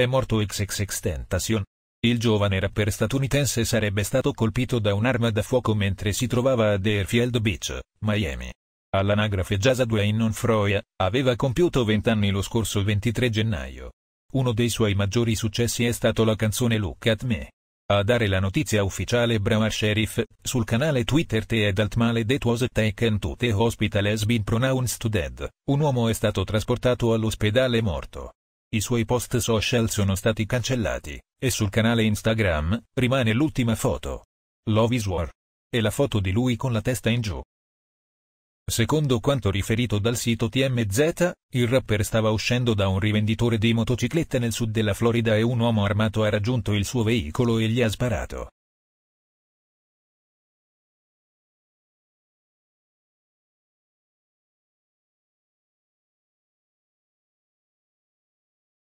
è morto XXXTentacion. Il giovane rapper statunitense sarebbe stato colpito da un'arma da fuoco mentre si trovava a Deerfield Beach, Miami. All'anagrafe Jasa Dwayne Non Froya, aveva compiuto 20 anni lo scorso 23 gennaio. Uno dei suoi maggiori successi è stato la canzone Look at Me. A dare la notizia ufficiale Bramar Sheriff, sul canale Twitter The Adult Male That Was Taken to the Hospital has been pronounced dead. Un uomo è stato trasportato all'ospedale morto. I suoi post social sono stati cancellati, e sul canale Instagram, rimane l'ultima foto. Love is War. E la foto di lui con la testa in giù. Secondo quanto riferito dal sito TMZ, il rapper stava uscendo da un rivenditore di motociclette nel sud della Florida e un uomo armato ha raggiunto il suo veicolo e gli ha sparato.